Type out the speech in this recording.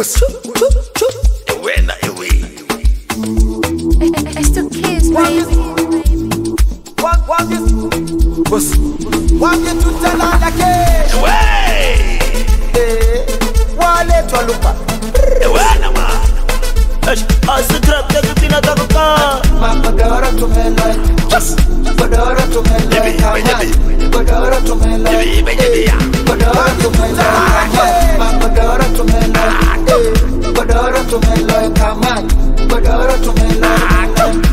Eh, yeah, baby, baby, baby. 좀일러요가만히뭘열어좀일러요